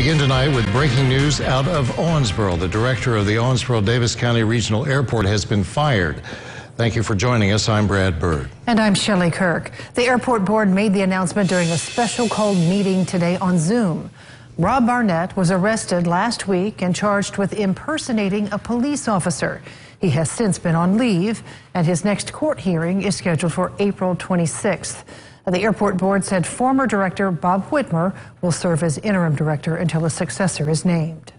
begin tonight with breaking news out of Owensboro. The director of the Owensboro Daviess County Regional Airport has been fired. Thank you for joining us. I'm Brad Bird. And I'm Shelley Kirk. The airport board made the announcement during a special called meeting today on Zoom. Rob Barnett was arrested last week and charged with impersonating a police officer. He has since been on leave, and his next court hearing is scheduled for April 26th. The airport board said former director Bob Whitmer will serve as interim director until a successor is named.